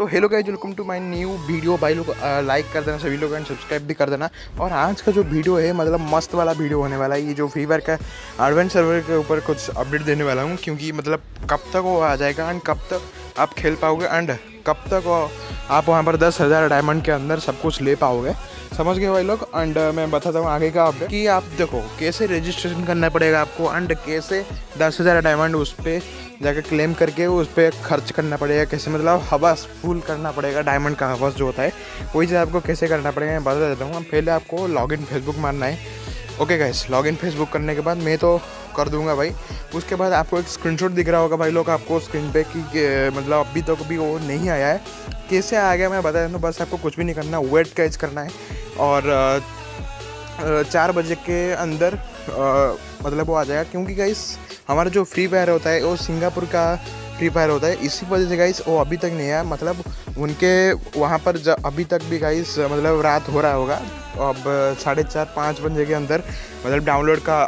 तो hello guys welcome to my new video भाई लोग लाइक कर देना सभी लोग एंड सब्सक्राइब भी कर देना। और आज का जो वीडियो है मतलब मस्त वाला वीडियो होने वाला है। ये जो फायर का एडवेंट सर्वर के ऊपर कुछ अपडेट देने वाला हूँ, क्योंकि मतलब कब तक वो आ जाएगा एंड कब तक आप खेल पाओगे एंड कब तक वो आप वहाँ पर दस हज़ार डायमंड के अंदर सब कुछ ले पाओगे। समझ गए भाई लोग? एंड मैं बताता हूँ आगे का अपडेट कि आप देखो, कैसे रजिस्ट्रेशन करना पड़ेगा आपको एंड कैसे दस हज़ार डायमंड उस पर जाकर क्लेम करके उस पर खर्च करना पड़ेगा, कैसे मतलब हवस फुल करना पड़ेगा डायमंड का हवस जो होता है, वही चीज़ आपको कैसे करना पड़ेगा, मैं बता देता हूँ। पहले आपको लॉगिन फेसबुक मारना है। ओके गाइस लॉगिन फेसबुक करने के बाद मैं तो कर दूँगा भाई। उसके बाद आपको एक स्क्रीनशॉट दिख रहा होगा भाई लोग आपको स्क्रीन पे कि मतलब अभी तक तो भी वो नहीं आया है। कैसे आ गया मैं बता देता हूँ, बस आपको कुछ भी नहीं करना वेट कैच करना है। और चार बजे के अंदर मतलब वो आ जाएगा क्योंकि गाइस हमारा जो फ्री फायर होता है, वो सिंगापुर का फ्री फायर होता है। इसी वजह से गाइस वो अभी तक नहीं आया। मतलब उनके वहाँ पर अभी तक भी गाइस मतलब रात हो रहा होगा। अब साढ़े चार, पाँच बजे के अंदर मतलब डाउनलोड का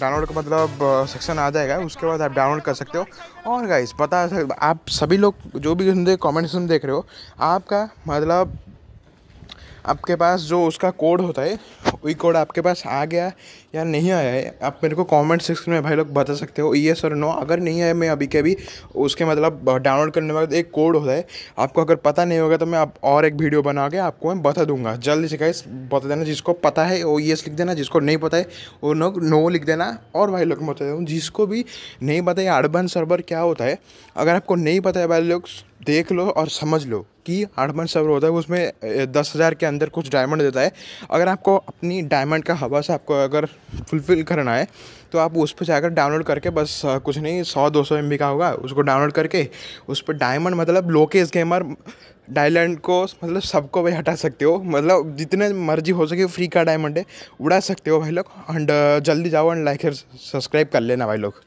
डाउनलोड का मतलब सेक्शन आ जाएगा। उसके बाद आप डाउनलोड कर सकते हो। और गाइस पता आप सभी लोग जो भी सुनते कॉमेंट सुन देख रहे हो, आपका मतलब आपके पास जो उसका कोड होता है, वही कोड आपके पास आ गया या नहीं आया है, आप मेरे को कमेंट सेक्शन में भाई लोग बता सकते हो ये सर नो अगर नहीं आया मैं अभी के अभी उसके मतलब डाउनलोड करने बाद एक कोड होता है, आपको अगर पता नहीं होगा तो मैं आप और एक वीडियो बना के आपको मैं बता दूँगा। जल्दी से गाइस बता देना जिसको पता है वो येस लिख देना, जिसको नहीं पता है वो नो नो लिख देना, और भाई लोग मैं बता दूँ जिसको भी नहीं पता है अर्बन सर्वर क्या होता है, अगर आपको नहीं पता है भाई लोग देख लो और समझ लो कि होता है, उसमें दस हज़ार के अंदर कुछ डायमंड देता है। अगर आपको अपनी डायमंड का हवा से आपको अगर फुलफ़िल करना है तो आप उस पर जाकर डाउनलोड करके बस कुछ नहीं, सौ, दो सौ एमबी का होगा, उसको डाउनलोड करके उस पर डायमंड मतलब लोकेस गेमर डायलैंड को मतलब सबको भाई हटा सकते हो। मतलब जितने मर्ज़ी हो सके फ्री का डायमंड है, उड़ा सकते हो भाई लोग। एंड जल्दी जाओ एंड लाइक सब्सक्राइब कर लेना भाई लोग।